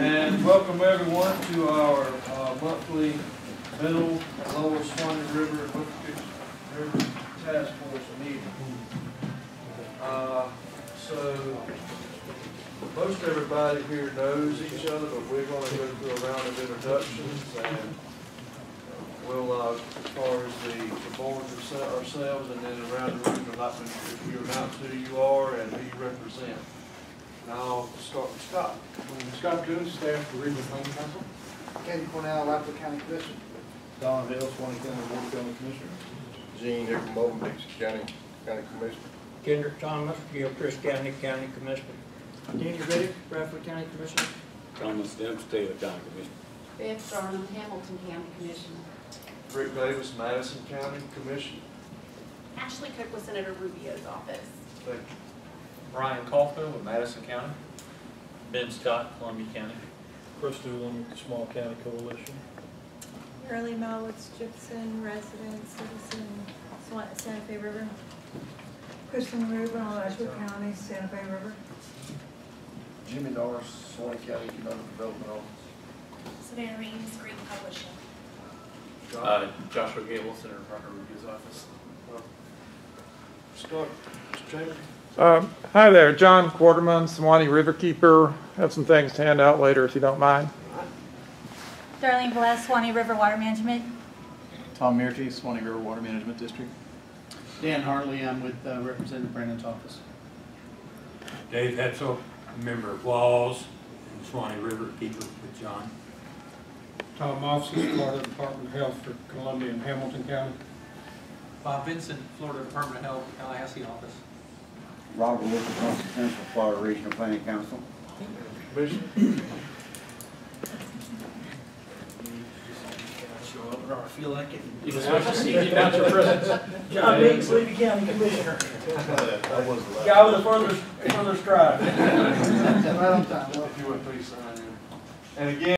And welcome everyone to our uh, monthly Middle Lower Suwannee River River Task Force meeting. Uh, So, most everybody here knows each other, but we're gonna go through a round of introductions and we'll, uh, as far as the, the board ourselves and then around the room, like if you announce who you are and who you represent. And I'll start with Scott. Scott Koons, staff for Regional Planning Council. Ken Cornell, Lapco County Commission. Don Hill, Suwannee County Board of County Commissioners. Gene Hickman, Dixie County, County Commissioner. Kendrick Thomas, Gilchrist County County Commissioner. Danny Riddick, Bradford County Commissioner. Thomas Dempsey, Taylor County Commission. Beth Garland, Hamilton County Commissioner. Rick Davis, Madison County Commission. Ashley Cook with Senator Rubio's office. Thank you. Brian Caulfield with Madison County. Ben Scott, Columbia County. Chris Doolin, Small County Coalition. Early Mowitz, Gibson, resident, citizen, Santa Fe River. Kristen Rubin, Alachua County, Santa Fe River. Jimmy Norris, Suwannee County Economic Development Office. Savannah Reeves, Green Coalition. John? Uh, Joshua Gable, Senator Parker Rubio's office. Scott Mr. Chambers. Um, Hi there, John Quarterman, Suwannee Riverkeeper. Have some things to hand out later if you don't mind. Darlene Velez, Suwannee River Water Management. Tom Mirti, Suwannee River Water Management District. Dan Hartley, I'm with uh, Representative Brandon's office. Dave Hetzel, member of WWALS and Suwannee River Keeper with John. Tom Mofsky, Florida Department of Health for Columbia and Hamilton County. Bob Vincent, Florida Department of Health, Tallahassee office. Robert Wilson, Central Florida Regional Planning Council. Commission. Show up whenever I feel like it. You just want to see, announce your presence. John Biggs, Sleepy County Commissioner. That was the last. Guy with a further, further stride. Right on time. If you would please sign in. And again,